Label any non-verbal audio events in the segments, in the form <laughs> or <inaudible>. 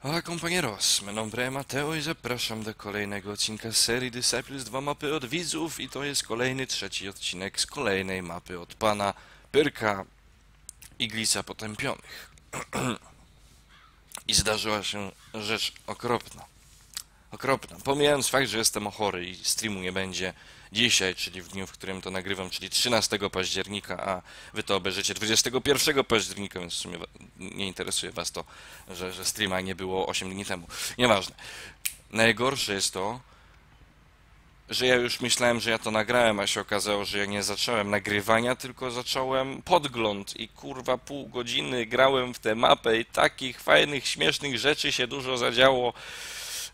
Hola compañeros, my nombre Mateo i zapraszam do kolejnego odcinka serii Disciples 2 mapy od widzów i to jest kolejny trzeci odcinek z kolejnej mapy od pana Pyrka Iglica Potępionych. <clears throat> I zdarzyła się rzecz okropna. Okropna. Pomijając fakt, że jestem chory i streamu nie będzie dzisiaj, czyli w dniu, w którym to nagrywam, czyli 13 października, a wy to obejrzycie 21 października, więc w sumie nie interesuje was to, że, że streama nie było 8 dni temu. Nieważne. Najgorsze jest to, że ja już myślałem, że ja to nagrałem, a się okazało, że ja nie zacząłem nagrywania, tylko zacząłem podgląd i kurwa pół godziny grałem w tę mapę i takich fajnych, śmiesznych rzeczy się dużo zadziało.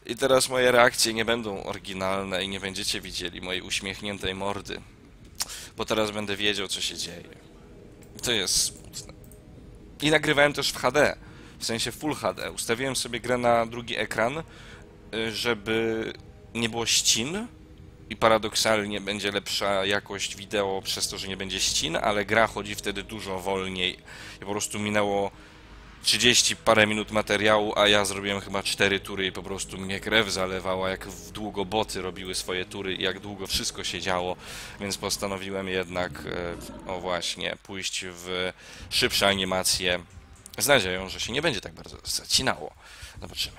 I teraz moje reakcje nie będą oryginalne i nie będziecie widzieli mojej uśmiechniętej mordy. Bo teraz będę wiedział, co się dzieje. To jest smutne. I nagrywałem też w HD, w sensie Full HD. Ustawiłem sobie grę na drugi ekran, y, żeby nie było ścin i paradoksalnie będzie lepsza jakość wideo przez to, że nie będzie ścin, ale gra chodzi wtedy dużo wolniej. I po prostu minęło 30 parę minut materiału, a ja zrobiłem chyba 4 tury i po prostu mnie krew zalewała, jak długo boty robiły swoje tury i jak długo wszystko się działo, więc postanowiłem jednak, e, o właśnie, pójść w szybsze animacje z nadzieją, że się nie będzie tak bardzo zacinało. Zobaczymy.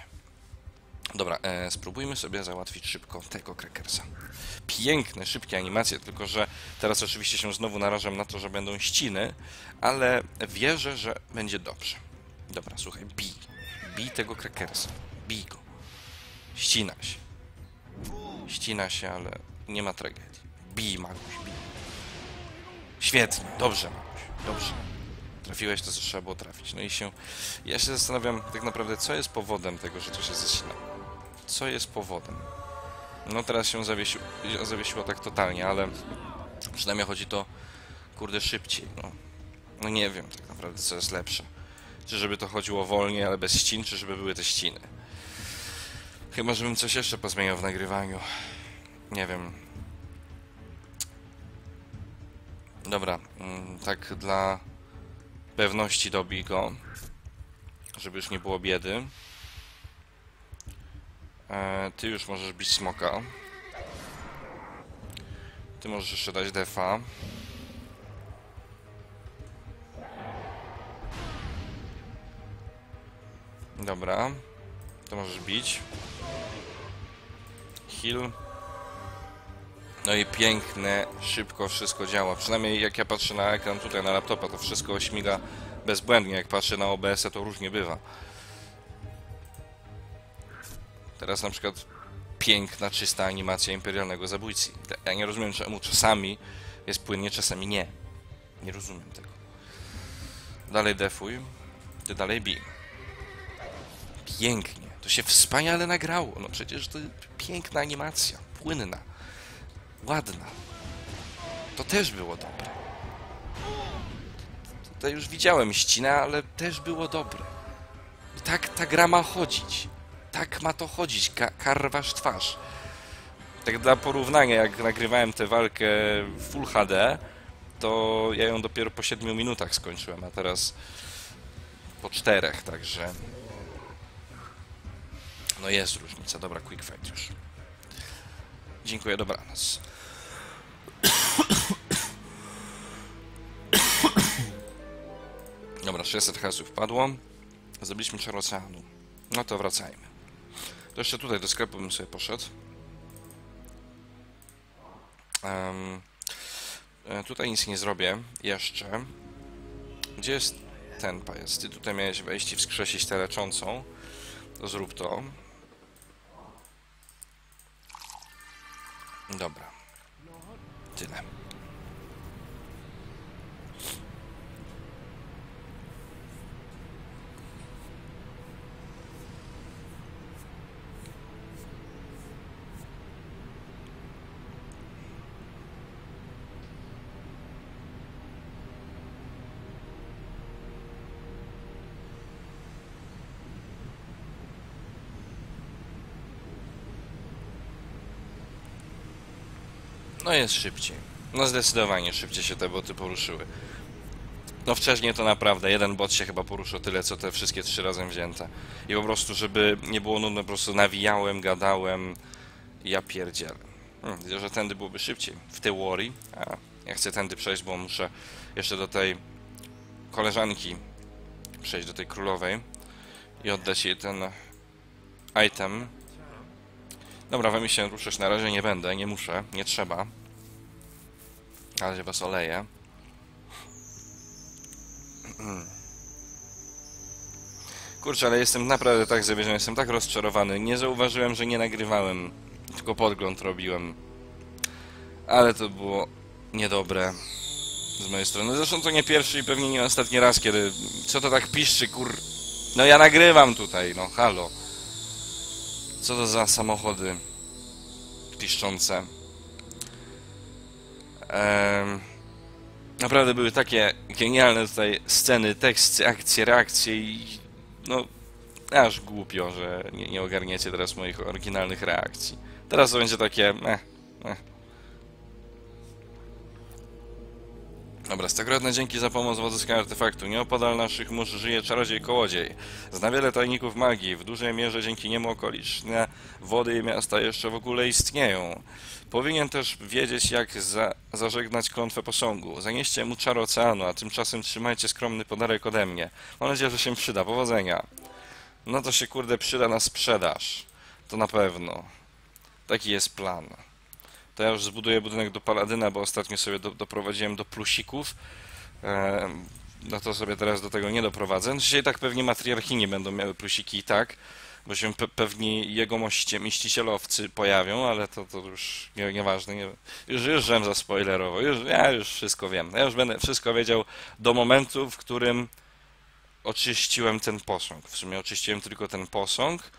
Dobra, e, spróbujmy sobie załatwić szybko tego Crackersa. Piękne, szybkie animacje, tylko że teraz oczywiście się znowu narażam na to, że będą ściny, ale wierzę, że będzie dobrze. Dobra, słuchaj, bij. Bij tego Crackersa. Bij go. Ścina się. Ścina się, ale nie ma tragedii. Bij, Maguś, bij. Świetnie, dobrze, Maguś, dobrze. Trafiłeś to, co trzeba było trafić. No i się... Ja się zastanawiam tak naprawdę, co jest powodem tego, że to się zacina. Co jest powodem? No teraz się zawiesił, zawiesiło tak totalnie, ale przynajmniej chodzi to, kurde, szybciej, no. No nie wiem tak naprawdę, co jest lepsze. Czy żeby to chodziło wolniej, ale bez ścin, czy żeby były te ściny. Chyba, żebym coś jeszcze pozmieniał w nagrywaniu. Nie wiem. Dobra, mm, tak dla pewności dobij go, żeby już nie było biedy. E, ty już możesz bić smoka. Ty możesz jeszcze dać defa. Dobra. To możesz bić. Heal. No i piękne, szybko wszystko działa. Przynajmniej jak ja patrzę na ekran tutaj na laptopa, to wszystko śmiga bezbłędnie. Jak patrzę na OBS-a, to różnie bywa. Teraz na przykład piękna, czysta animacja imperialnego zabójcy. Ja nie rozumiem, czemu czasami jest płynnie, czasami nie. Nie rozumiem tego. Dalej defuj. Ty dalej bij. Pięknie. To się wspaniale nagrało. No przecież to piękna animacja. Płynna. Ładna. To też było dobre. Tutaj już widziałem ścinę, ale też było dobre. I tak ta gra ma chodzić. Tak ma to chodzić. Ka karwasz twarz. Tak dla porównania, jak nagrywałem tę walkę Full HD, to ja ją dopiero po 7 minutach skończyłem, a teraz po czterech, także no jest różnica. Dobra, quick fight już. Dziękuję, dobranoc. Dobra, 600 hajsów wpadło. Zabiliśmy czar oceanu. No to wracajmy. To jeszcze tutaj do sklepu bym sobie poszedł. E, tutaj nic nie zrobię jeszcze. Gdzie jest ten pajac? Ty tutaj miałeś wejść i wskrzesić tę leczącą. To zrób to. Dobra. Tyle. No jest szybciej. No zdecydowanie szybciej się te boty poruszyły. No wcześniej to naprawdę, jeden bot się chyba poruszył tyle, co te wszystkie trzy razem wzięte. I po prostu, żeby nie było nudno, po prostu nawijałem, gadałem ja pierdzielę. Hmm, widzę, że tędy byłoby szybciej, w teorii. A ja chcę tędy przejść, bo muszę jeszcze do tej koleżanki przejść, do tej królowej i oddać jej ten item. Dobra, wami się ruszać na razie nie będę, nie muszę, nie trzeba. Na razie was oleję. <clears throat> Kurczę, ale jestem naprawdę tak zawiedziony, jestem tak rozczarowany. Nie zauważyłem, że nie nagrywałem, tylko podgląd robiłem. Ale to było niedobre z mojej strony. Zresztą to nie pierwszy i pewnie nie ostatni raz, kiedy... Co to tak piszczy, kur... No ja nagrywam tutaj, no halo. Co to za samochody piszczące? Ehm... Naprawdę były takie genialne tutaj sceny, teksty, akcje, reakcje i no aż głupio, że nie, nie ogarniecie teraz moich oryginalnych reakcji. Teraz to będzie takie eh, eh. Dobra, stokrotne dzięki za pomoc w odzyskaniu artefaktu. Nieopodal naszych mórz żyje czarodziej kołodziej. Zna wiele tajników magii. W dużej mierze dzięki niemu okoliczne wody i miasta jeszcze w ogóle istnieją. Powinien też wiedzieć, jak za zażegnać klątwę posągu. Zanieście mu czar oceanu, a tymczasem trzymajcie skromny podarek ode mnie. Mam nadzieję, że się przyda. Powodzenia. No to się kurde przyda na sprzedaż. To na pewno. Taki jest plan. To ja już zbuduję budynek do Paladyna, bo ostatnio sobie do, doprowadziłem do plusików. No to sobie teraz do tego nie doprowadzę. No dzisiaj tak pewnie matriarchini będą miały plusiki i tak, bo się pe pewnie jegomoście mścicielowcy pojawią, ale to, to już nie, nieważne. Nie, już, już żem już, ja już wszystko wiem. Ja już będę wszystko wiedział do momentu, w którym oczyściłem ten posąg. W sumie oczyściłem tylko ten posąg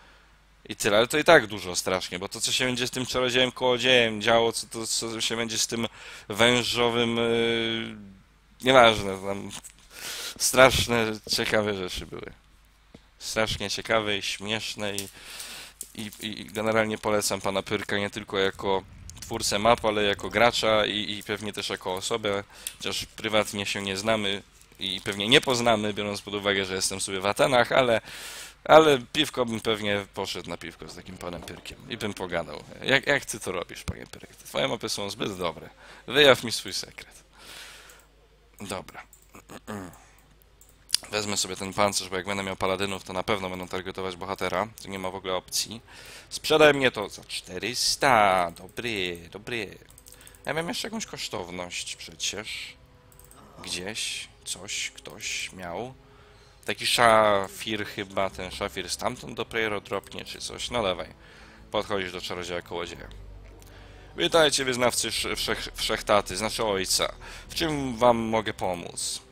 i tyle, ale to i tak dużo strasznie, bo to co się będzie z tym czarodziejem kołodziejem działo, co, to, co się będzie z tym wężowym, yy, nieważne, tam straszne, ciekawe rzeczy były. Strasznie ciekawe i śmieszne i, i, i generalnie polecam pana Pyrka nie tylko jako twórcę map, ale jako gracza i, i pewnie też jako osobę, chociaż prywatnie się nie znamy i pewnie nie poznamy, biorąc pod uwagę, że jestem sobie w Atenach, ale ale piwko bym pewnie poszedł na piwko z takim panem Pyrkiem i bym pogadał. Jak, jak ty to robisz, panie Pyrek? Twoje mapy są zbyt dobre. Wyjaw mi swój sekret. Dobra. <clears throat> Wezmę sobie ten pancerz, bo jak będę miał paladynów, to na pewno będą targetować bohatera. To nie ma w ogóle opcji. Sprzedaj mnie to za 400. Dobry, dobry. Ja mam jeszcze jakąś kosztowność przecież. Gdzieś coś ktoś miał. Taki szafir chyba, ten szafir stamtąd dopiero dropnie czy coś. No dawaj, podchodzisz do czarodzieja kołodzieja. Witajcie wyznawcy wszech, wszechtaty, znaczy ojca. W czym wam mogę pomóc?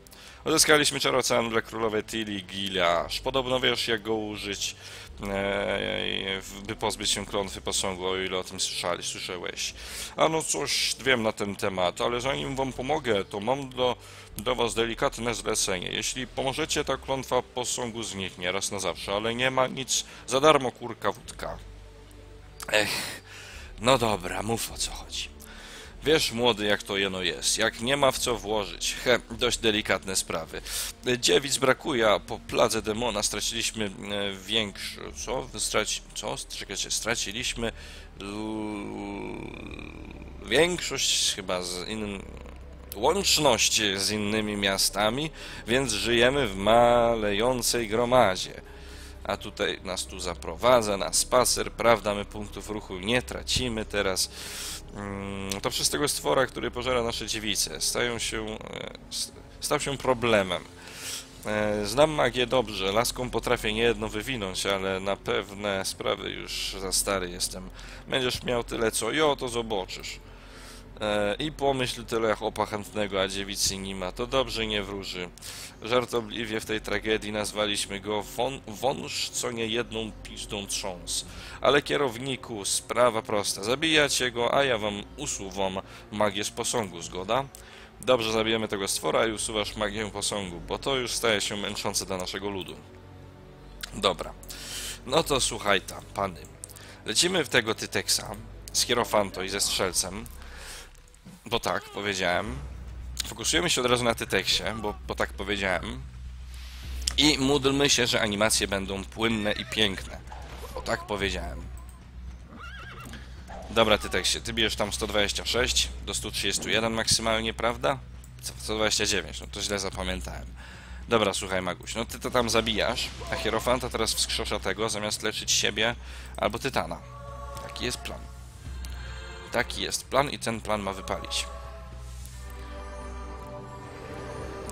Odzyskaliśmy czar oceanu dla królowej Tilly Gilasz. Podobno wiesz jak go użyć, e, by pozbyć się klątwy posągu, o ile o tym słyszeli, słyszałeś. A no coś wiem na ten temat, ale zanim wam pomogę, to mam do, do was delikatne zlecenie. Jeśli pomożecie, ta klątwa posągu zniknie raz na zawsze, ale nie ma nic za darmo, kurka wódka. Ech, no dobra, mów o co chodzi. Wiesz, młody, jak to jeno jest. Jak nie ma w co włożyć. He, dość delikatne sprawy. Dziewic brakuje, a po pladze demona straciliśmy e, większy... Co? Straci... Co? Czekajcie, straciliśmy... Większość chyba z innym... Łączność z innymi miastami, więc żyjemy w malejącej gromadzie. A tutaj nas tu zaprowadza na spacer, prawda? My punktów ruchu nie tracimy teraz. Mm, to przez tego stwora, który pożera nasze dziewice, stają się, e, stał się problemem. E, znam magię dobrze, laską potrafię niejedno wywinąć, ale na pewne sprawy już za stary jestem. Będziesz miał tyle co jo, to zobaczysz. E, I pomyśl tyle chłopa chętnego, a dziewicy nie ma. To dobrze nie wróży. Żartobliwie w tej tragedii nazwaliśmy go won, wąż, co nie jedną pizdą trząs. Ale kierowniku, sprawa prosta. Zabijacie go, a ja wam usuwam magię z posągu, zgoda? Dobrze, zabijemy tego stwora i usuwasz magię posągu, bo to już staje się męczące dla naszego ludu. Dobra. No to słuchaj tam, pany. Lecimy w tego Tyteksa z Hierofanto i ze strzelcem. Bo tak, powiedziałem. Fokusujemy się od razu na Tyteksie, bo, bo tak powiedziałem. I módlmy się, że animacje będą płynne i piękne. Bo tak powiedziałem. Dobra, Tyteksie, ty bierzesz tam 126 do 131 maksymalnie, prawda? 129, no to źle zapamiętałem. Dobra, słuchaj Maguś, no ty to tam zabijasz, a Hierofanta teraz wskrzesza tego, zamiast leczyć siebie albo Tytana. Taki jest plan. Taki jest plan i ten plan ma wypalić.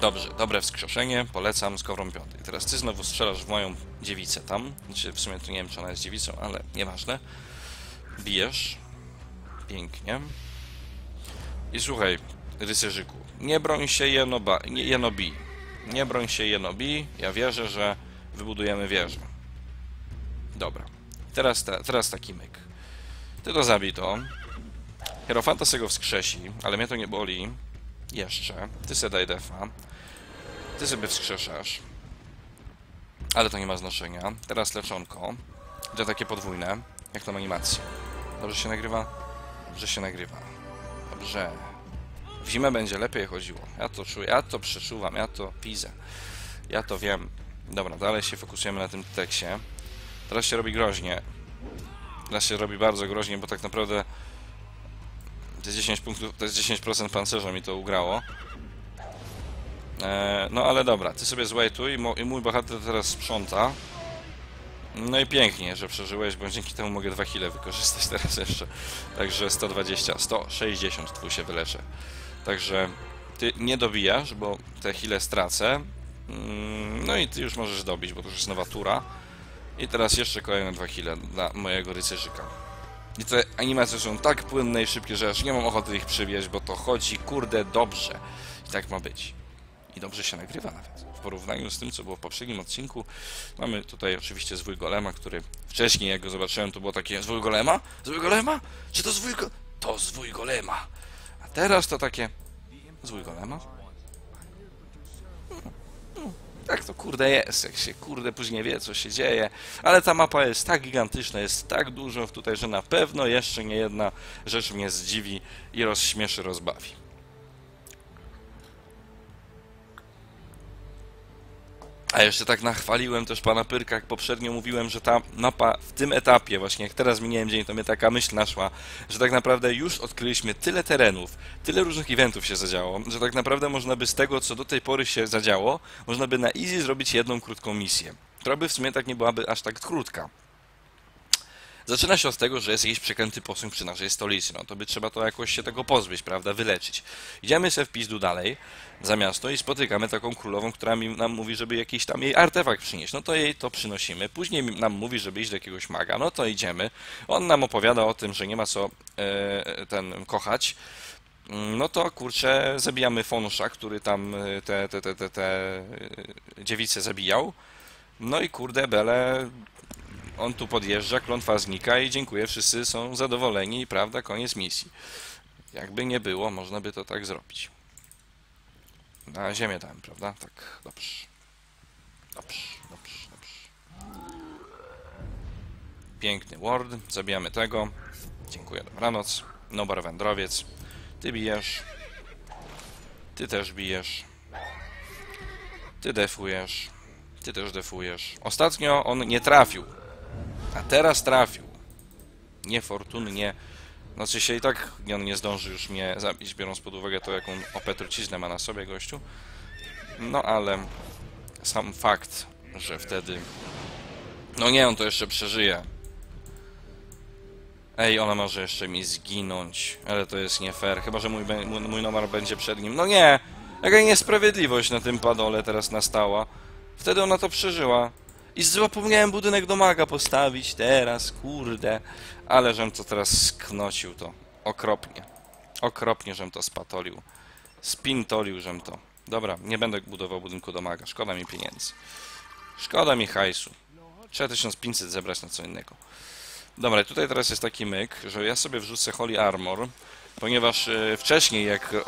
Dobrze, dobre wskrzeszenie, polecam z kowrą piątej. Teraz ty znowu strzelasz w moją dziewicę tam. Znaczy, w sumie to nie wiem, czy ona jest dziewicą, ale nieważne. Bijesz. Pięknie. I słuchaj, rycerzyku, nie broń się jenoba, nie, jenobi. Nie broń się jenobi. Ja wierzę, że wybudujemy wieżę. Dobra. Teraz, ta, teraz taki myk. Ty to zabij to. Hierofanta se go wskrzesi, ale mnie to nie boli. Jeszcze. Ty se daj defa. Ty sobie wskrzeszasz. Ale to nie ma znaczenia. Teraz leczonko. To takie podwójne. Jak tam animacje. Dobrze się nagrywa? Dobrze się nagrywa. Dobrze. W zimę będzie lepiej chodziło. Ja to czuję, ja to przeczuwam, ja to pizę. Ja to wiem. Dobra, dalej się fokusujemy na tym tekście. Teraz się robi groźnie. Teraz się robi bardzo groźnie, bo tak naprawdę te 10 punktów, to jest 10% pancerza mi to ugrało. E, no ale dobra, ty sobie złejtuj i mój bohater teraz sprząta. No i pięknie, że przeżyłeś, bo dzięki temu mogę dwa hile wykorzystać <laughs> teraz jeszcze. Także 120, 160 twój się wyleczę. Także ty nie dobijasz, bo te hile stracę. Mm, No i ty już możesz dobić, bo to już jest nowa tura. I teraz jeszcze kolejne dwa hile dla mojego rycerzyka. I te animacje są tak płynne i szybkie, że aż nie mam ochoty ich przybijać, bo to chodzi, kurde, dobrze. I tak ma być. I dobrze się nagrywa nawet. W porównaniu z tym, co było w poprzednim odcinku, mamy tutaj oczywiście zwój golema, który wcześniej, jak go zobaczyłem, to było takie zwój golema? Zwój golema? Czy to zwój go... To zwój golema. A teraz to takie... Zwój golema? Tak to kurde jest, jak się kurde później wie co się dzieje, ale ta mapa jest tak gigantyczna, jest tak dużo tutaj, że na pewno jeszcze nie jedna rzecz mnie zdziwi i rozśmieszy, rozbawi. A jeszcze tak nachwaliłem też pana Pyrka, jak poprzednio mówiłem, że ta mapa w tym etapie, właśnie jak teraz minąłem dzień, to mnie taka myśl naszła, że tak naprawdę już odkryliśmy tyle terenów, tyle różnych eventów się zadziało, że tak naprawdę można by z tego, co do tej pory się zadziało, można by na easy zrobić jedną krótką misję, która by w sumie tak nie byłaby aż tak krótka. Zaczyna się od tego, że jest jakiś przekręty posąg przy naszej stolicy. No to by trzeba to jakoś się tego pozbyć, prawda? Wyleczyć. Idziemy sobie w pizdu dalej za miasto i spotykamy taką królową, która mi, nam mówi, żeby jakiś tam jej artefakt przynieść. No to jej to przynosimy. Później nam mówi, żeby iść do jakiegoś maga. No to idziemy. On nam opowiada o tym, że nie ma co e, ten kochać. No to kurczę, zabijamy Fonusza, który tam e, te, te, te, te, te e, dziewice zabijał. No i kurde, Bele on tu podjeżdża, klątwa znika i dziękuję, wszyscy są zadowoleni, prawda, koniec misji. Jakby nie było, można by to tak zrobić. Na ziemię dałem, prawda? Tak, dobrze. Dobrze, dobrze, dobrze. Piękny ward, zabijamy tego. Dziękuję, dobranoc. Nobar wędrowiec. Ty bijesz. Ty też bijesz. Ty defujesz. Ty też defujesz. Ostatnio on nie trafił. A teraz trafił. Niefortunnie. Znaczy się i tak on nie zdąży już mnie zabić, biorąc pod uwagę to, jaką OP truciznę ma na sobie gościu. No ale sam fakt, że wtedy... No nie, on to jeszcze przeżyje. Ej, ona może jeszcze mi zginąć, ale to jest nie fair. Chyba, że mój, mój numer będzie przed nim. No nie! Jaka niesprawiedliwość na tym padole teraz nastała. Wtedy ona to przeżyła. I zapomniałem budynek do maga postawić teraz, kurde. Ale żem to teraz sknocił to. Okropnie. Okropnie, żem to spatolił. Spintolił, żem to. Dobra, nie będę budował budynku do maga. Szkoda mi pieniędzy. Szkoda mi hajsu. Trzeba 1500 zebrać na co innego. Dobra, tutaj teraz jest taki myk, że ja sobie wrzucę Holy Armor ponieważ e, wcześniej jak e,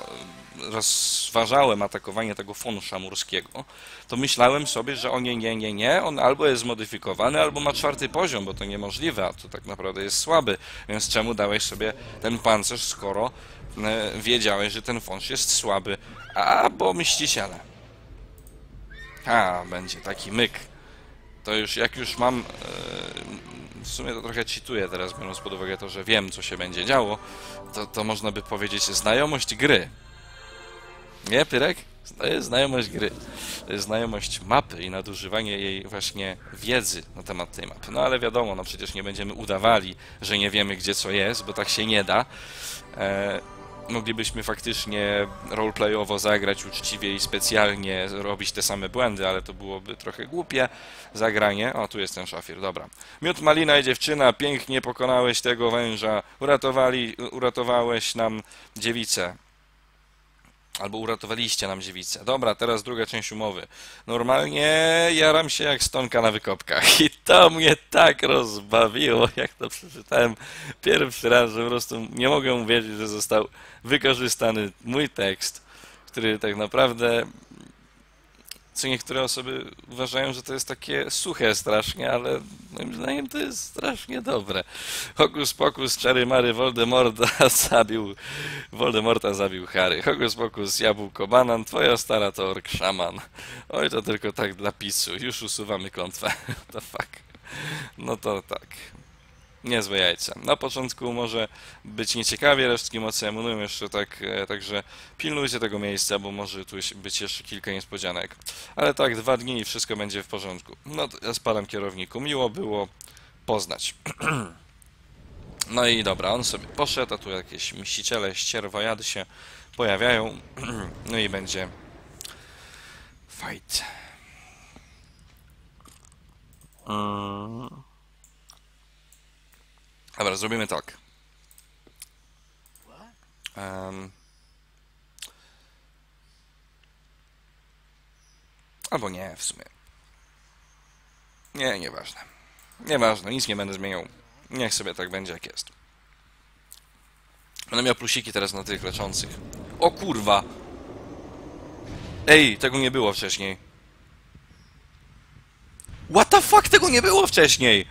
rozważałem atakowanie tego fonu szamurskiego, to myślałem sobie, że o nie, nie, nie, nie, on albo jest zmodyfikowany, albo ma czwarty poziom, bo to niemożliwe, a to tak naprawdę jest słaby, więc czemu dałeś sobie ten pancerz, skoro e, wiedziałeś, że ten fon jest słaby, a bo mściciele. A, będzie taki myk. To już, jak już mam, e, w sumie to trochę cheatuję teraz, biorąc pod uwagę to, że wiem, co się będzie działo, to, to można by powiedzieć znajomość gry. Nie, Pyrek? To jest znajomość gry. To jest znajomość mapy i nadużywanie jej właśnie wiedzy na temat tej mapy. No ale wiadomo, no przecież nie będziemy udawali, że nie wiemy gdzie co jest, bo tak się nie da. E, moglibyśmy faktycznie roleplayowo zagrać uczciwie i specjalnie robić te same błędy, ale to byłoby trochę głupie zagranie. O, tu jest ten szafir, dobra. Miód, malina i dziewczyna, pięknie pokonałeś tego węża, uratowali, uratowałeś nam dziewicę. Albo uratowaliście nam dziewicę. Dobra, teraz druga część umowy. Normalnie jaram się jak stonka na wykopkach. I to mnie tak rozbawiło, jak to przeczytałem pierwszy raz, że po prostu nie mogę uwierzyć, że został wykorzystany mój tekst, który tak naprawdę co niektóre osoby uważają, że to jest takie suche strasznie, ale moim zdaniem to jest strasznie dobre. Hokus pokus, czary mary, Voldemorta <laughs> zabił, Voldemorta zabił Harry. Hokus pokus, jabłko, banan, twoja stara to ork szaman. Oj, to tylko tak dla pisu, już usuwamy klątwę. <laughs> to fuck. No to tak. Niezłe jajca. Na początku może być nieciekawie, resztki mocy emanują jeszcze tak, e, także pilnujcie tego miejsca, bo może tu być jeszcze kilka niespodzianek. Ale tak, dwa dni i wszystko będzie w porządku. No ja spadam kierowniku. Miło było poznać. <clears throat> no i dobra, on sobie poszedł, a tu jakieś mściciele, ścierwojady się pojawiają. <clears throat> no i będzie fight. Mm. Dobra, zrobimy tak. Um, albo nie, w sumie. Nie, nieważne. Nieważne, nic nie będę zmieniał. Niech sobie tak będzie, jak jest. Będę miał plusiki teraz na tych leczących. O kurwa! Ej, tego nie było wcześniej. What the fuck, tego nie było wcześniej!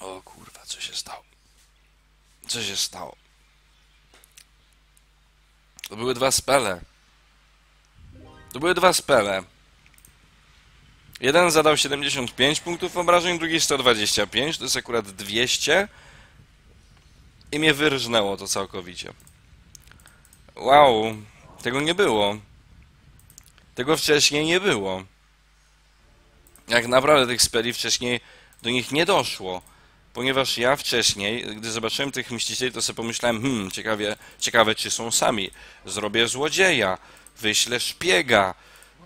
O kurwa, co się stało? Co się stało? To były dwa spele. To były dwa spele. Jeden zadał 75 punktów obrażeń, drugi 125, to jest akurat 200. I mnie wyrżnęło to całkowicie. Wow, tego nie było. Tego wcześniej nie było. Jak naprawdę tych speli wcześniej do nich nie doszło. Ponieważ ja wcześniej, gdy zobaczyłem tych mścicieli, to sobie pomyślałem, hmm, ciekawie, ciekawe czy są sami. Zrobię złodzieja, wyślę szpiega,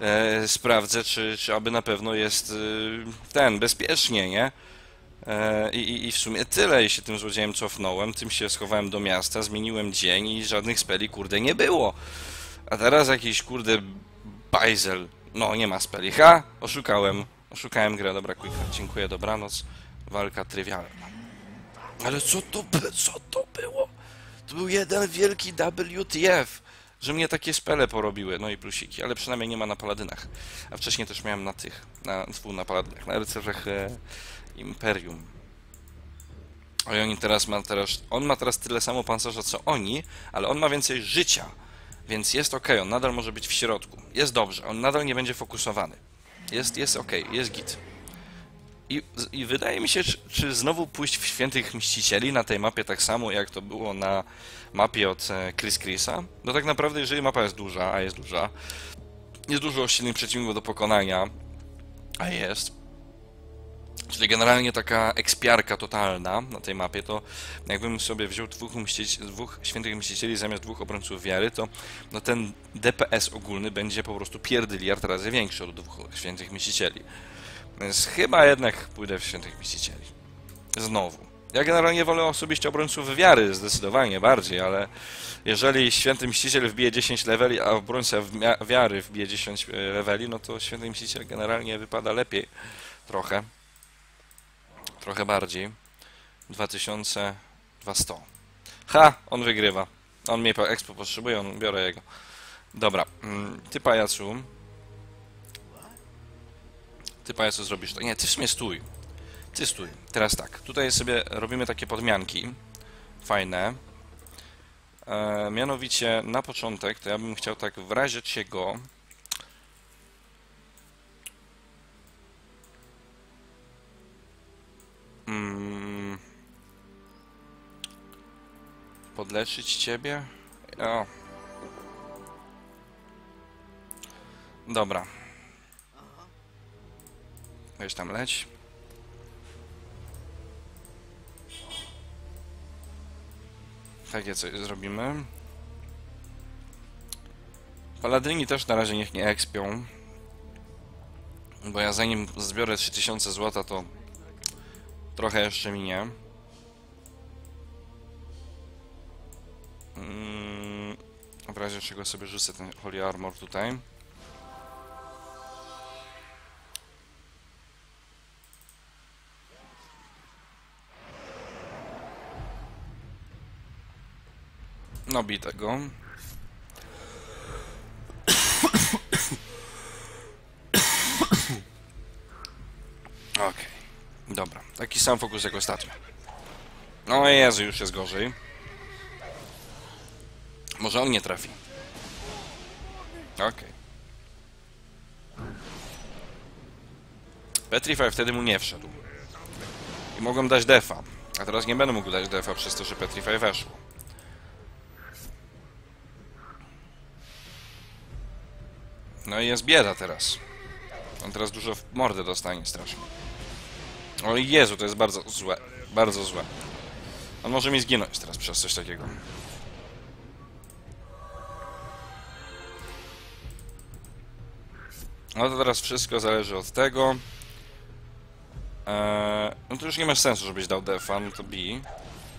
e, sprawdzę, czy, czy aby na pewno jest e, ten, bezpiecznie, nie? E, i, I w sumie tyle, i się tym złodziejem cofnąłem, tym się schowałem do miasta, zmieniłem dzień i żadnych speli, kurde, nie było. A teraz jakiś, kurde, bajzel. No, nie ma speli. Ha! Oszukałem. Oszukałem grę. Dobra, quick. Dziękuję, dobranoc. Walka trywialna. Ale co to, co to było? To był jeden wielki WTF, że mnie takie spele porobiły. No i plusiki, ale przynajmniej nie ma na paladynach. A wcześniej też miałem na tych, na, fu, na paladynach, na rycerzach e, Imperium. O, i oni teraz ma teraz, on ma teraz tyle samo pancerza co oni, ale on ma więcej życia, więc jest ok, on nadal może być w środku. Jest dobrze, on nadal nie będzie fokusowany. Jest, jest ok, jest git. I, I wydaje mi się, czy, czy znowu pójść w Świętych Mścicieli na tej mapie tak samo, jak to było na mapie od e, Chris Chrisa? No tak naprawdę, jeżeli mapa jest duża, a jest duża, jest dużo silnych przeciwników do pokonania, a jest, czyli generalnie taka ekspiarka totalna na tej mapie, to jakbym sobie wziął dwóch, dwóch świętych mścicieli zamiast dwóch obrońców wiary, to no ten DPS ogólny będzie po prostu pierdyliard razy większy od dwóch świętych mścicieli. Więc chyba jednak pójdę w świętych mścicieli. Znowu. Ja generalnie wolę osobiście obrońców wiary, zdecydowanie bardziej, ale jeżeli święty mściciel wbije 10 leveli, a obrońca wiary wbije 10 leveli, no to święty mściciel generalnie wypada lepiej. Trochę. Trochę bardziej. 2200. Ha! On wygrywa. On mnie po expo potrzebuje, on biorę jego. Dobra. mm, Ty pajacu. Ty pajacu zrobisz to. Nie, ty w sumie stój. Ty stój. Teraz tak. Tutaj sobie robimy takie podmianki. Fajne. E, mianowicie na początek to ja bym chciał tak w razie czego mm, podleczyć ciebie? O. Dobra. Weź tam leć. Takie coś zrobimy. Paladyni też na razie niech nie ekspią. Bo ja zanim zbiorę 3000 złota, to trochę jeszcze minie. Mm, W razie czego sobie rzucę ten Holy Armor tutaj. No bij tego. Okej, dobra. Taki sam fokus jak ostatnio. No Jezu, już jest gorzej. Może on nie trafi. Okej. Petrify wtedy mu nie wszedł. I mogłem dać defa. A teraz nie będę mógł dać defa przez to, że Petrify weszło. No i jest bieda teraz. On teraz dużo w mordę dostanie strasznie. O Jezu, to jest bardzo złe. Bardzo złe. On może mi zginąć teraz przez coś takiego. No to teraz wszystko zależy od tego. Eee, no to już nie masz sensu, żebyś dał defa, no to bij.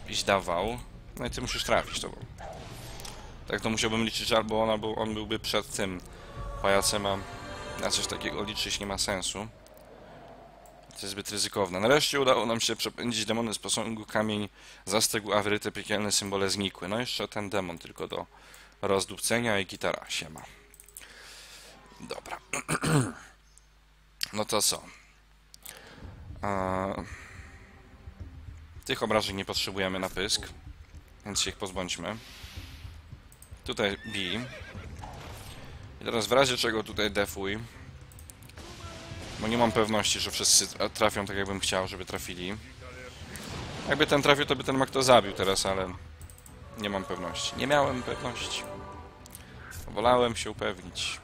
Byś dawał. No i ty musisz trafić to. Tak to musiałbym liczyć albo on, albo on byłby przed tym pajacem, a na coś takiego liczyć nie ma sensu. To jest zbyt ryzykowne. Nareszcie udało nam się przepędzić demony z posągu kamień zastygł, a wryte piekielne symbole znikły. No jeszcze ten demon tylko do rozdupcenia i gitara siema. Dobra. <clears throat> No to co? Eee, Tych obrażeń nie potrzebujemy na pysk, więc się ich pozbądźmy. Tutaj bij. I teraz w razie czego tutaj defuj. Bo nie mam pewności, że wszyscy tra- trafią tak jakbym chciał, żeby trafili. Jakby ten trafił, to by ten mak to zabił teraz, ale nie mam pewności. Nie miałem pewności. Wolałem się upewnić.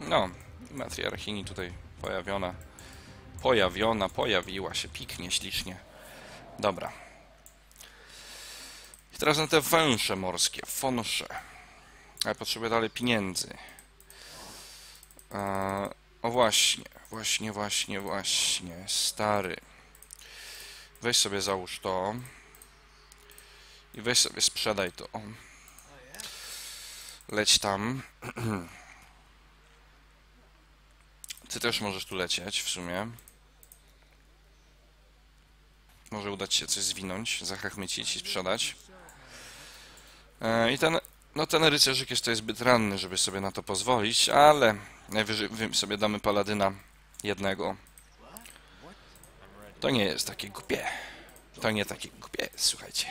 No, matriarchini tutaj pojawiona. Pojawiona, pojawiła się piknie, ślicznie. Dobra. Teraz na te węże morskie, fonsze. Ale potrzebuję dalej pieniędzy. Eee, o właśnie, właśnie, właśnie, właśnie, stary. Weź sobie załóż to. I weź sobie sprzedaj to. Leć tam. <clears throat> Ty też możesz tu lecieć w sumie. Może udać się coś zwinąć, zachachmycić i sprzedać. E, I ten, no ten rycerzyk jeszcze jest zbyt ranny, żeby sobie na to pozwolić, ale najwyżej sobie damy paladyna jednego. To nie jest takie głupie. To nie takie głupie, słuchajcie.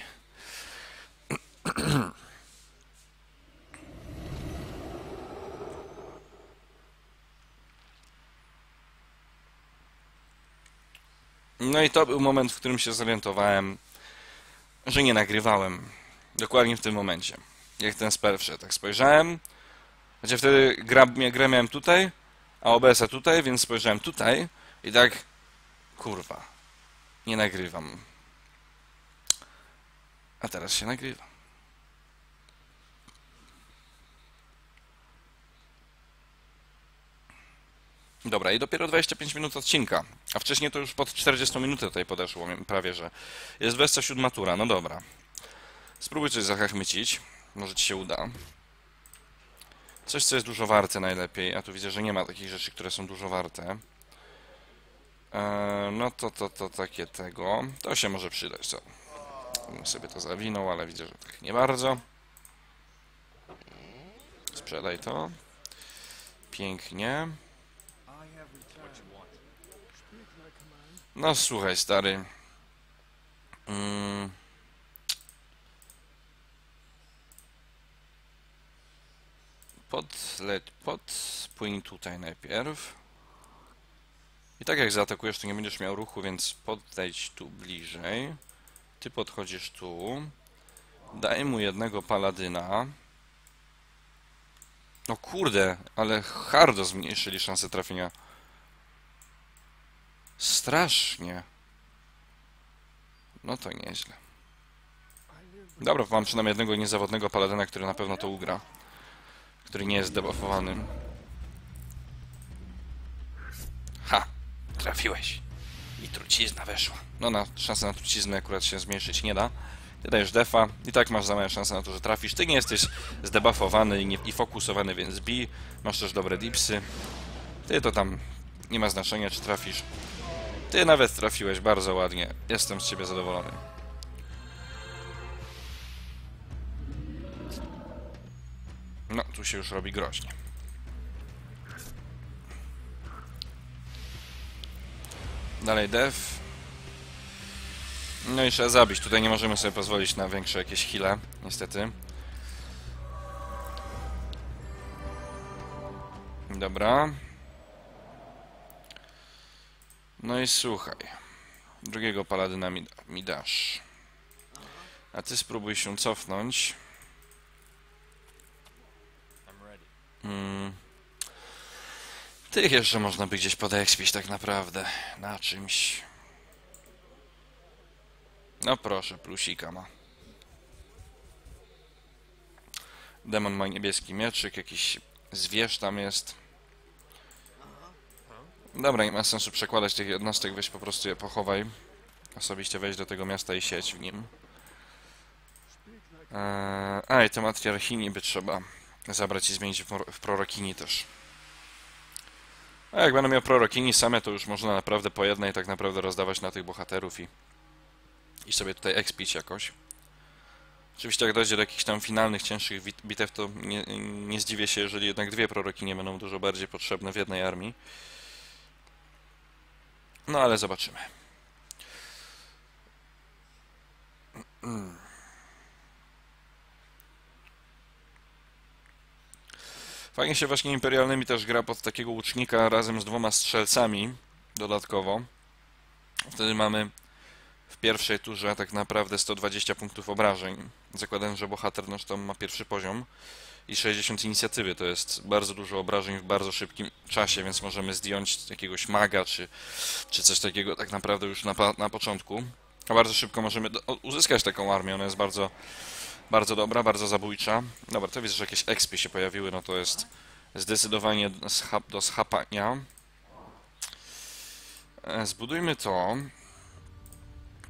No i to był moment, w którym się zorientowałem, że nie nagrywałem Dokładnie w tym momencie. Jak ten spell wszedł. Tak spojrzałem, chociaż wtedy gra, grę miałem tutaj, a OBS-a tutaj, więc spojrzałem tutaj i tak, kurwa, nie nagrywam. A teraz się nagrywa. Dobra, i dopiero 25 minut odcinka. A wcześniej to już pod 40 minut tutaj podeszło, prawie że. Jest 27 tura, no dobra. Spróbuj coś zachachmycić. Może ci się uda. Coś, co jest dużo warte najlepiej. A tu widzę, że nie ma takich rzeczy, które są dużo warte. Eee, no to, to, to takie tego. To się może przydać, co? Bym sobie to zawinął, ale widzę, że tak nie bardzo. Sprzedaj to. Pięknie. No słuchaj, stary. Mm. Podleć, podpłyń tutaj najpierw. I tak jak zaatakujesz, to nie będziesz miał ruchu, więc podejdź tu bliżej. Ty podchodzisz tu. Daj mu jednego paladyna. No kurde, ale hardo zmniejszyli szanse trafienia. Strasznie. No to nieźle. Dobra, mam przynajmniej jednego niezawodnego paladyna, który na pewno to ugra. Który nie jest debuffowany. Ha! Trafiłeś. I trucizna weszła. No na szansę na truciznę akurat się zmniejszyć nie da. Ty dajesz defa i tak masz za małe szanse na to, że trafisz. Ty nie jesteś zdebuffowany i, nie, i fokusowany, więc bij. Masz też dobre dipsy. Ty to tam nie ma znaczenia, czy trafisz. Ty nawet trafiłeś bardzo ładnie. Jestem z ciebie zadowolony. Się już robi groźnie. Dalej def. No i trzeba zabić. Tutaj nie możemy sobie pozwolić na większe jakieś hile, niestety. Dobra. No i słuchaj. Drugiego paladyna mi, mi dasz. A ty spróbuj się cofnąć. Hmm. Tych jeszcze można by gdzieś podekspić tak naprawdę. Na czymś. No proszę, plusika ma. Demon ma niebieski mieczyk, jakiś zwierz tam jest. Dobra, nie ma sensu przekładać tych jednostek, weź po prostu je pochowaj. Osobiście wejdź do tego miasta i sieć w nim. Eee, a, i te matriarchini by trzeba zabrać i zmienić w, prorokini też. A jak będę miał prorokini same, to już można naprawdę po jednej tak naprawdę rozdawać na tych bohaterów i, i sobie tutaj expić jakoś. Oczywiście jak dojdzie do jakichś tam finalnych, cięższych bitew, to nie, nie zdziwię się, jeżeli jednak dwie prorokinie będą dużo bardziej potrzebne w jednej armii. No ale zobaczymy. Fajnie się właśnie imperialnymi też gra pod takiego łucznika razem z dwoma strzelcami dodatkowo. Wtedy mamy w pierwszej turze tak naprawdę 120 punktów obrażeń. Zakładając, że bohater nasz tam ma pierwszy poziom i 60 inicjatywy. To jest bardzo dużo obrażeń w bardzo szybkim czasie, więc możemy zdjąć jakiegoś maga czy, czy coś takiego tak naprawdę już na, na początku. A bardzo szybko możemy uzyskać taką armię. Ona jest bardzo, bardzo dobra, bardzo zabójcza. Dobra, to widzę, że jakieś expy się pojawiły, no to jest zdecydowanie do schapania. E, zbudujmy to.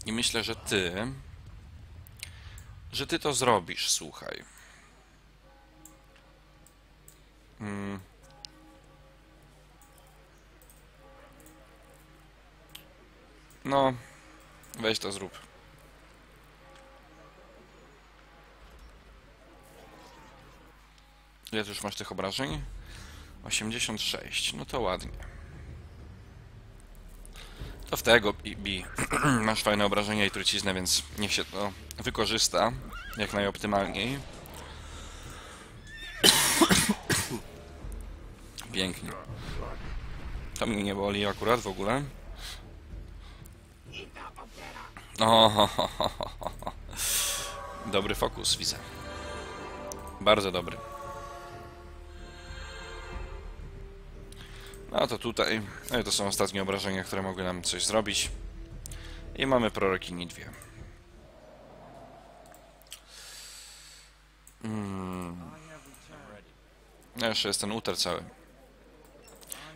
I myślę, że ty... Że ty to zrobisz, słuchaj. Hmm. No, weź to zrób. Ile już masz tych obrażeń? 86, no to ładnie. To w tego bi. <clears throat> masz fajne obrażenia i truciznę, więc niech się to wykorzysta jak najoptymalniej. <clears throat> Pięknie. To mnie nie boli akurat w ogóle. O, ho, ho, ho, ho, ho. Dobry fokus, widzę. Bardzo dobry. No to tutaj, no to są ostatnie obrażenia, które mogły nam coś zrobić. I mamy prorokini dwie. Mm. No jeszcze jest ten uter cały.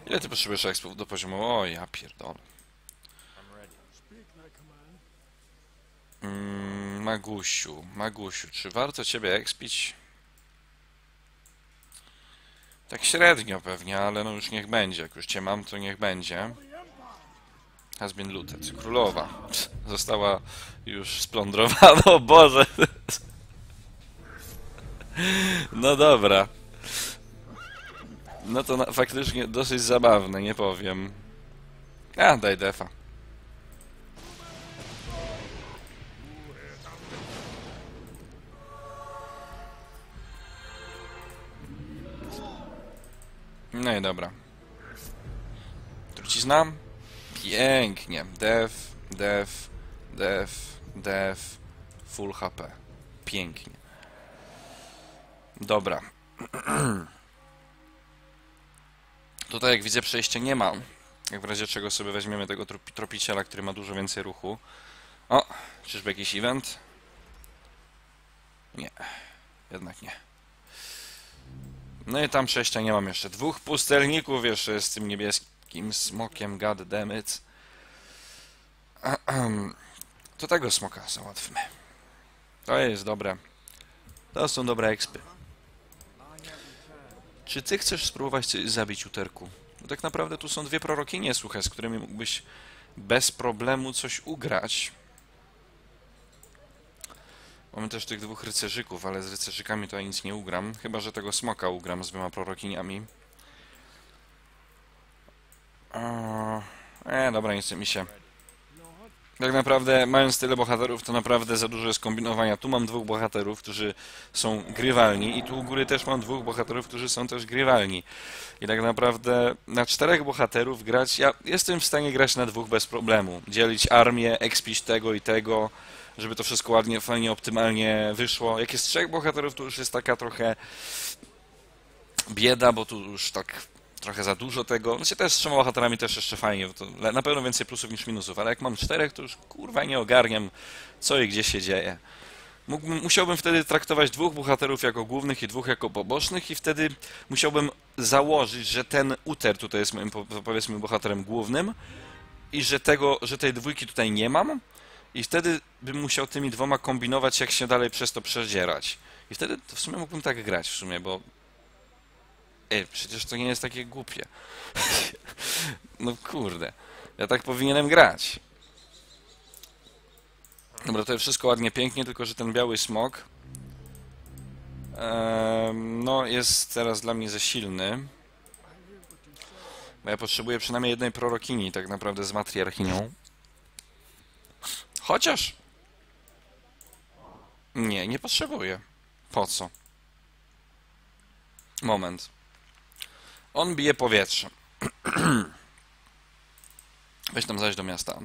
Ile ty potrzebujesz expów do poziomu? O, ja pierdolę. Mm, Magusiu, Magusiu, czy warto ciebie expić? Tak średnio pewnie, ale no już niech będzie. Jak już cię mam, to niech będzie. Has been looted. Królowa została już splądrowana. <laughs> O Boże! No dobra. No to faktycznie dosyć zabawne, nie powiem. A, daj defa. No i dobra. Trucizna? Pięknie. Def, def, def, def, full HP. Pięknie. Dobra. <clears throat> Tutaj jak widzę przejścia nie ma. Jak w razie czego sobie weźmiemy tego tropi tropiciela, który ma dużo więcej ruchu. O, czyżby jakiś event? Nie. Jednak nie. No i tam przejścia nie mam jeszcze. Dwóch pustelników jeszcze z tym niebieskim smokiem, god it. To tego smoka załatwmy. To jest dobre. To są dobre ekspy. Czy ty chcesz spróbować coś zabić uterku? Bo tak naprawdę tu są dwie prorokinie, słuchaj, z którymi mógłbyś bez problemu coś ugrać. Mamy też tych dwóch rycerzyków, ale z rycerzykami to ja nic nie ugram. Chyba, że tego smoka ugram z dwiema prorokiniami. Eee, dobra, chce mi się. Tak naprawdę, mając tyle bohaterów, to naprawdę za dużo jest kombinowania. Tu mam dwóch bohaterów, którzy są grywalni i tu u góry też mam dwóch bohaterów, którzy są też grywalni. I tak naprawdę na czterech bohaterów grać, ja jestem w stanie grać na dwóch bez problemu. Dzielić armię, expić tego i tego, żeby to wszystko ładnie, fajnie, optymalnie wyszło. Jak jest trzech bohaterów, to już jest taka trochę bieda, bo tu już tak trochę za dużo tego. Znaczy też z trzema bohaterami też jeszcze fajnie, bo to na pewno więcej plusów niż minusów, ale jak mam czterech, to już kurwa nie ogarniam, co i gdzie się dzieje. Mógłbym, musiałbym wtedy traktować dwóch bohaterów jako głównych i dwóch jako pobocznych i wtedy musiałbym założyć, że ten Uter tutaj jest moim, po- powiedzmy, bohaterem głównym i że tego, że tej dwójki tutaj nie mam i wtedy bym musiał tymi dwoma kombinować, jak się dalej przez to przedzierać. I wtedy to w sumie mógłbym tak grać w sumie, bo Ej, przecież to nie jest takie głupie. <laughs> no kurde. Ja tak powinienem grać. Dobra, to jest wszystko ładnie, pięknie, tylko że ten biały smok no jest teraz dla mnie za silny. Bo ja potrzebuję przynajmniej jednej prorokini, tak naprawdę z matriarchinią. Chociaż... Nie, nie potrzebuję. Po co? Moment. On bije powietrze. <clears throat> Weź tam zajść do miasta. <clears throat>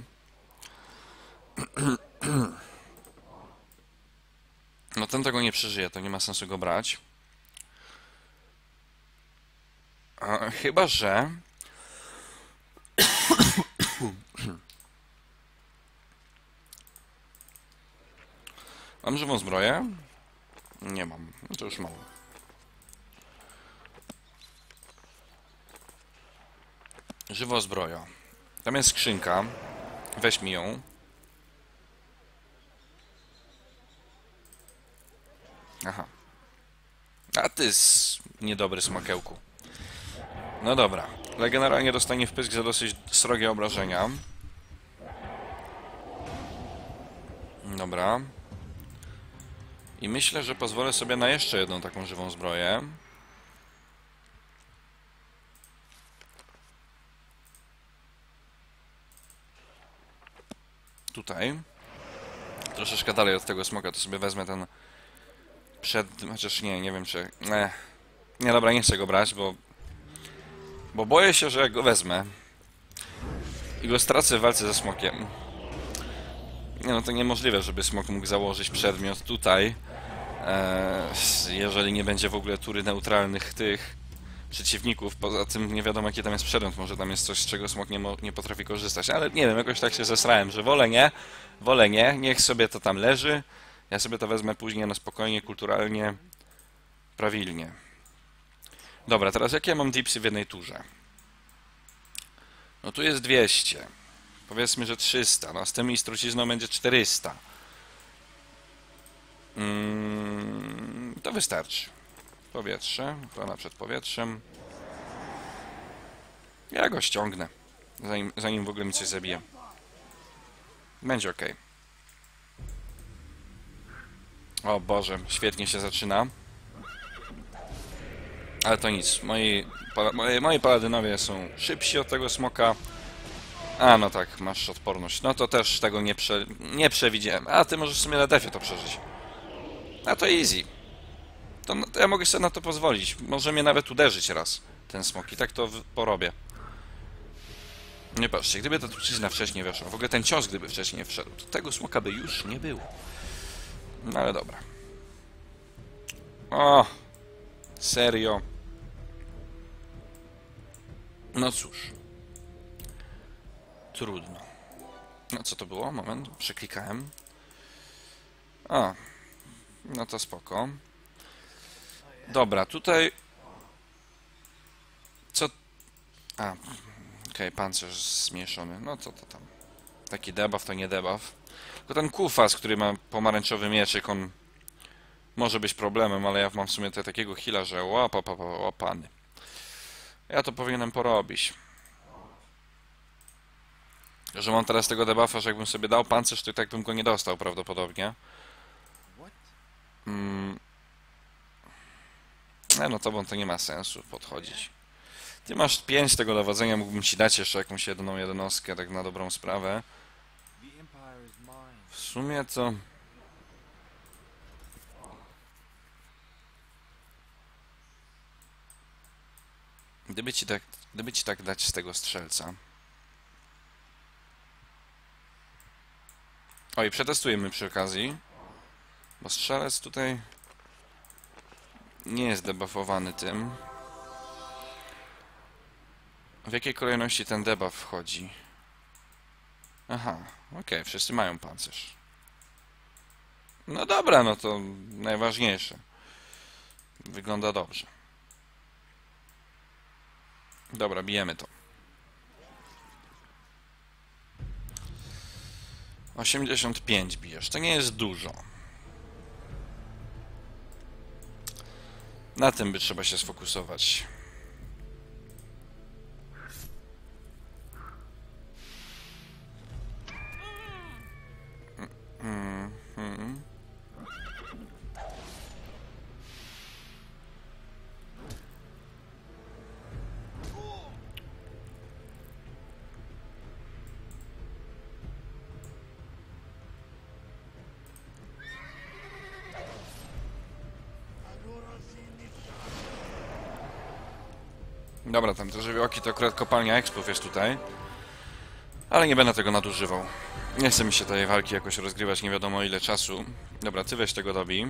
No ten tego nie przeżyje, to nie ma sensu go brać. Chyba, że... <clears throat> Mam żywą zbroję? Nie mam. No to już mam. Żywo zbroja. Tam jest skrzynka. Weź mi ją. Aha. A ty z niedobry smakełku. No dobra. Ale generalnie dostanie wpysk za dosyć srogie obrażenia. Dobra. I myślę, że pozwolę sobie na jeszcze jedną taką żywą zbroję. tutaj. Troszeczkę dalej od tego smoka, to sobie wezmę ten przed... Chociaż nie, nie wiem czy... Nie, nie dobra, nie chcę go brać, bo... Bo boję się, że jak go wezmę i go stracę w walce ze smokiem, Nie no, to niemożliwe, żeby smok mógł założyć przedmiot tutaj, e, jeżeli nie będzie w ogóle tury neutralnych tych przeciwników. Poza tym nie wiadomo, jaki tam jest przedmiot. Może tam jest coś, z czego smok nie, nie potrafi korzystać. Ale nie wiem, jakoś tak się zesrałem, że wolę nie, wolę nie. Niech sobie to tam leży. Ja sobie to wezmę później na spokojnie, kulturalnie, prawilnie. Dobra, teraz jakie ja mam dipsy w jednej turze? No tu jest 200. Powiedzmy, że 300. No z tym i z trucizną będzie 400. Mm, to wystarczy. Powietrze, ochrona przed powietrzem. Ja go ściągnę, zanim, zanim w ogóle mi coś zabije. Będzie ok. O Boże, świetnie się zaczyna. Ale to nic, moi, moi, moi paladynowie są szybsi od tego smoka. A, no tak, masz odporność. No to też tego nie, prze, nie przewidziałem. A, ty możesz w sumie na defie to przeżyć. A to easy. To, no, to ja mogę sobie na to pozwolić. Może mnie nawet uderzyć raz, ten smok. I tak to porobię. Nie patrzcie, gdyby ta trucizna wcześniej weszła, w ogóle ten cios gdyby wcześniej wszedł, to tego smoka by już nie było. No ale dobra. O! Serio? No cóż. Trudno. No co to było? Moment, przeklikałem. A. No to spoko. Dobra, tutaj... Co... A, okej, pancerz zmniejszony. No co to tam? Taki debuff to nie debuff. Tylko ten kufas, który ma pomarańczowy mieczyk, on może być problemem, ale ja mam w sumie te, takiego heala, że łapa, łapany. Ja to powinienem porobić. Że mam teraz tego debuffa, że jakbym sobie dał pancerz, to i tak bym go nie dostał prawdopodobnie. Mm. Nie, no tobą to nie ma sensu podchodzić. Ty masz 5 tego dowodzenia, mógłbym ci dać jeszcze jakąś jedną jednostkę, tak na dobrą sprawę. W sumie to... Gdyby ci tak, gdyby ci tak dać z tego strzelca. Oj, przetestujemy przy okazji. Bo strzelec tutaj nie jest debuffowany tym. W jakiej kolejności ten debuff wchodzi? Aha, okej, wszyscy mają pancerz. No dobra, no to najważniejsze. Wygląda dobrze. Dobra, bijemy to. 85 bijesz. To nie jest dużo. Na tym by trzeba się sfokusować. Mhm. Dobra, tam te żywiołki to akurat kopalnia expów jest tutaj. Ale nie będę tego nadużywał. Nie chce mi się tej walki jakoś rozgrywać nie wiadomo ile czasu. Dobra, ty weź tego dobij.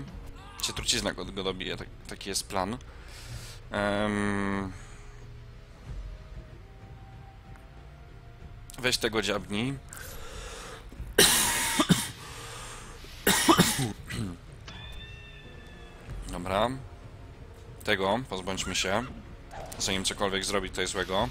Cię trucizna go, go dobije, tak, taki jest plan. Em, Weź tego dziabnij. Dobra. Tego pozbądźmy się. Zanim cokolwiek zrobi tutaj złego.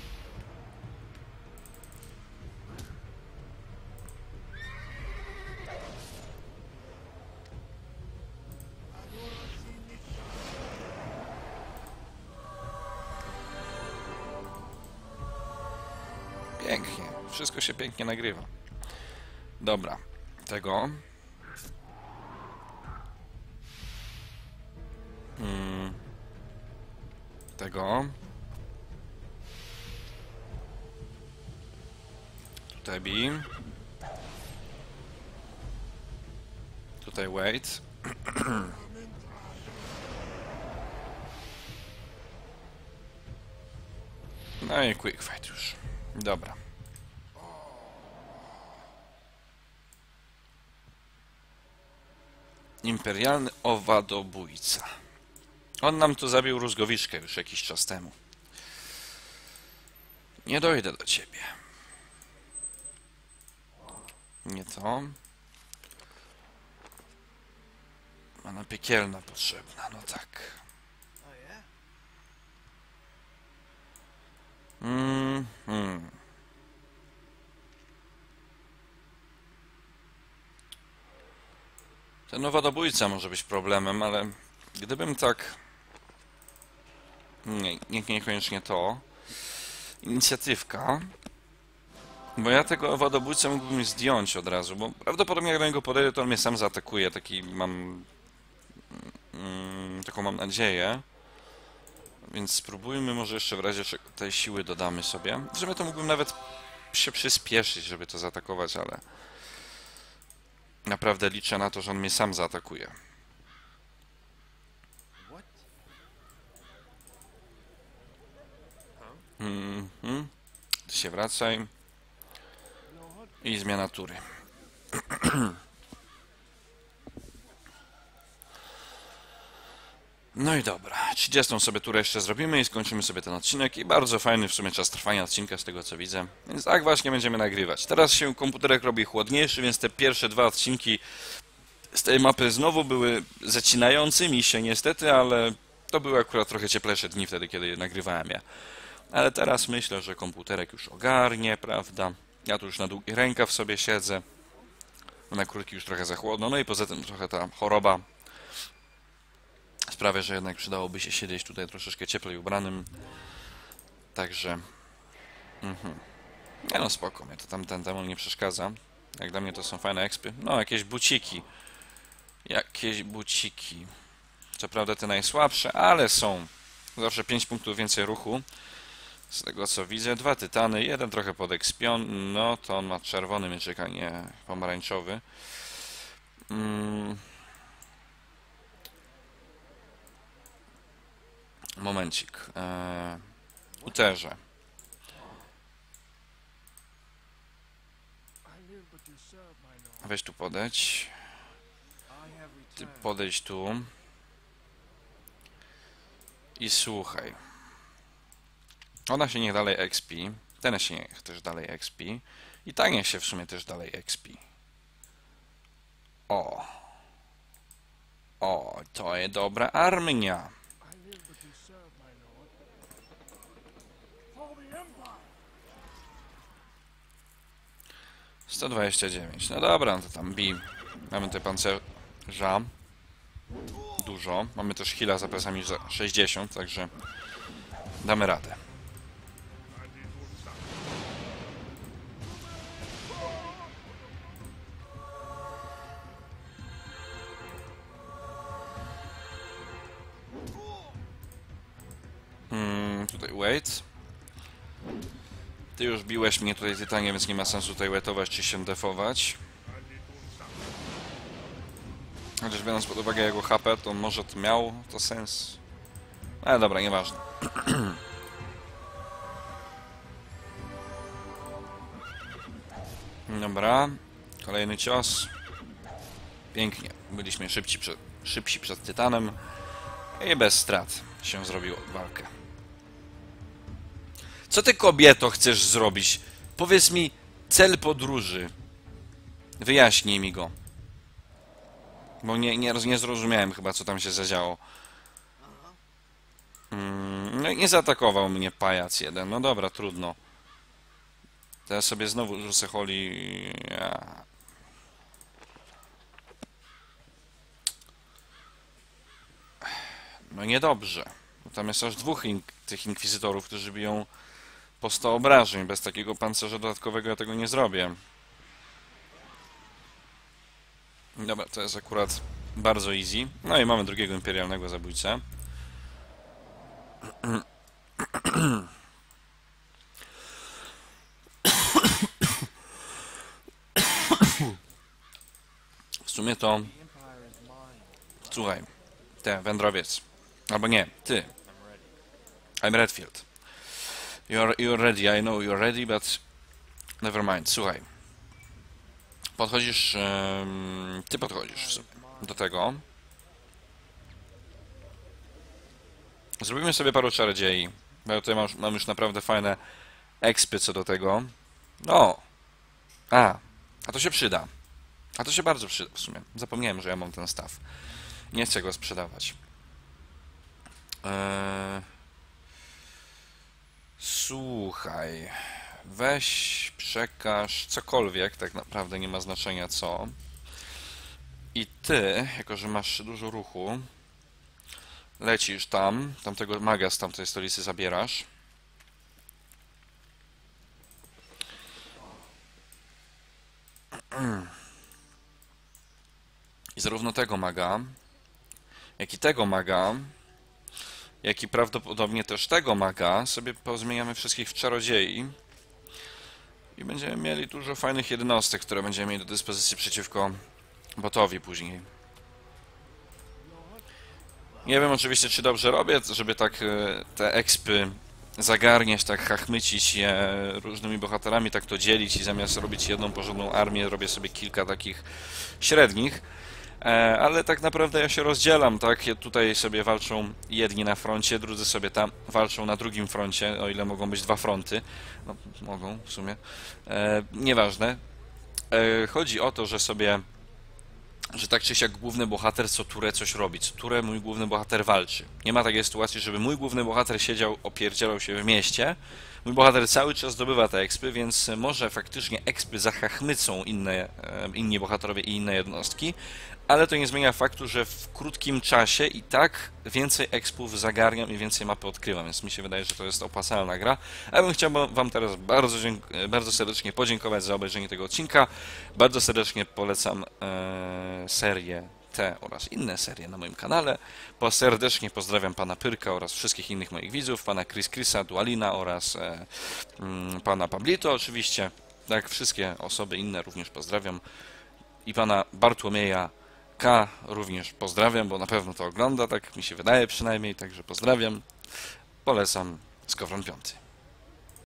Pięknie. Wszystko się pięknie nagrywa. Dobra. Tego. Mm. Tego. Beam. Tutaj wait. <clears throat> No i quick fight już. Dobra. Imperialny owadobójca. On nam tu zabił rózgowiczkę już jakiś czas temu. Nie dojdę do ciebie. Nie to. Mana piekielna potrzebna, no tak. Mm, hmm. Ten owadobójca może być problemem, ale gdybym tak... Nie, nie, niekoniecznie to. Inicjatywka. Bo ja tego owadobójcę mógłbym zdjąć od razu, bo prawdopodobnie jak niego podejdę, to on mnie sam zaatakuje. Taki mam... Mm, taką mam nadzieję. Więc spróbujmy może jeszcze w razie tej siły dodamy sobie. Sumie to mógłbym nawet się przyspieszyć, żeby to zaatakować, ale naprawdę liczę na to, że on mnie sam zaatakuje. Mhm. Ty się wracaj. I zmiana tury. <clears throat> No i dobra, 30 sobie turę jeszcze zrobimy i skończymy sobie ten odcinek i bardzo fajny w sumie czas trwania odcinka z tego co widzę. Więc tak właśnie będziemy nagrywać. Teraz się komputerek robi chłodniejszy, więc te pierwsze dwa odcinki z tej mapy znowu były zacinającymi się niestety, ale to były akurat trochę cieplejsze dni wtedy, kiedy nagrywałem je. Ale teraz myślę, że komputerek już ogarnie, prawda? Ja tu już na długi rękaw sobie siedzę. Na krótki już trochę za chłodno, no i poza tym trochę ta choroba sprawia, że jednak przydałoby się siedzieć tutaj troszeczkę cieplej ubranym. Także... Mhm. Nie no, spoko, mnie to tam ten demon nie przeszkadza. Jak dla mnie to są fajne expy. No, jakieś buciki. Jakieś buciki. Co prawda te najsłabsze, ale są. Zawsze 5 punktów więcej ruchu. Z tego co widzę, dwa tytany, jeden trochę podekspion, no to on ma czerwony mieczyk, a nie pomarańczowy. Mm. Momencik. Eee, uterze. Weź tu podejść. Ty tu. I słuchaj. Ona się niech dalej XP. Ten się niech też dalej XP. I ta niech się w sumie też dalej XP. O. O, to jest dobra armia. The Empire! 129. No dobra, no to tam bi. Mamy te pancerza. Dużo. Mamy też heala za plecami za 60, także damy radę. Ty już biłeś mnie tutaj tytanie, więc nie ma sensu tutaj wetować czy się defować. Chociaż biorąc pod uwagę jego HP, to może to miał to sens. Ale dobra, nieważne. <clears throat> Dobra, kolejny cios. Pięknie, byliśmy szybci, szybsi przed Tytanem i bez strat się zrobiło walkę. Co ty kobieto chcesz zrobić? Powiedz mi cel podróży. Wyjaśnij mi go. Bo nie, nie, nie zrozumiałem chyba, co tam się zadziało. Mm, no nie zaatakował mnie pajac jeden. No dobra, trudno. Teraz sobie znowu rzucę holi. Ja. No niedobrze. Tam jest aż dwóch tych inkwizytorów, którzy biją po 100 obrażeń. Bez takiego pancerza dodatkowego ja tego nie zrobię. Dobra, to jest akurat bardzo easy. No i mamy drugiego imperialnego zabójcę. W sumie to, słuchaj, te, wędrowiec. Albo nie, ty. I'm Redfield. You're, you're ready, I know you're ready, but never mind. Słuchaj. Podchodzisz, em, ty podchodzisz do tego. Zrobimy sobie paru czarodziei. Ja tutaj mam, mam już naprawdę fajne expy co do tego. No. A. A to się przyda. A to się bardzo przyda w sumie. Zapomniałem, że ja mam ten staw. Nie chcę go sprzedawać. Eee... Słuchaj. Weź, przekaż cokolwiek, tak naprawdę nie ma znaczenia co. I ty, jako że masz dużo ruchu, lecisz tam, tamtego maga z tamtej stolicy zabierasz. I zarówno tego maga, jak i tego maga, jak i prawdopodobnie też tego maga sobie pozmieniamy wszystkich w czarodziei. I będziemy mieli dużo fajnych jednostek, które będziemy mieli do dyspozycji przeciwko botowi później. Nie wiem oczywiście, czy dobrze robię, żeby tak e, te expy zagarniać, tak hachmycić je różnymi bohaterami, tak to dzielić i zamiast robić jedną porządną armię, robię sobie kilka takich średnich. E, Ale tak naprawdę ja się rozdzielam, tak? Tutaj sobie walczą jedni na froncie, drudzy sobie tam walczą na drugim froncie, o ile mogą być dwa fronty. No, mogą w sumie. E, nieważne. E, chodzi o to, że sobie że tak czy siak główny bohater co turę coś robi, co turę mój główny bohater walczy. Nie ma takiej sytuacji, żeby mój główny bohater siedział, opierdzielał się w mieście. Mój bohater cały czas zdobywa te expy, więc może faktycznie expy zachachmycą inne, e, inni bohaterowie i inne jednostki, ale to nie zmienia faktu, że w krótkim czasie i tak więcej expów zagarniam i więcej mapy odkrywam, więc mi się wydaje, że to jest opłacalna gra. A bym chciał Wam teraz bardzo, bardzo serdecznie podziękować za obejrzenie tego odcinka. Bardzo serdecznie polecam e, serię te oraz inne serie na moim kanale. Po serdecznie pozdrawiam pana Pyrka oraz wszystkich innych moich widzów, pana Chris Chrisa, Dualina oraz e, mm, pana Pablito oczywiście. Tak, wszystkie osoby inne również pozdrawiam. I pana Bartłomieja K również pozdrawiam, bo na pewno to ogląda, tak mi się wydaje przynajmniej, także pozdrawiam. Polecam Skowron 5.